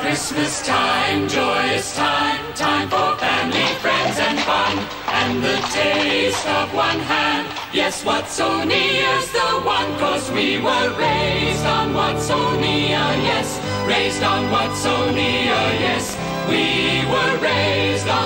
Christmas time, joyous time, time for family, friends and fun, and the taste of one hand. Yes, Watsonia's the one, cause we were raised on what's so near, yes, raised on Watsonia, yes. We were raised on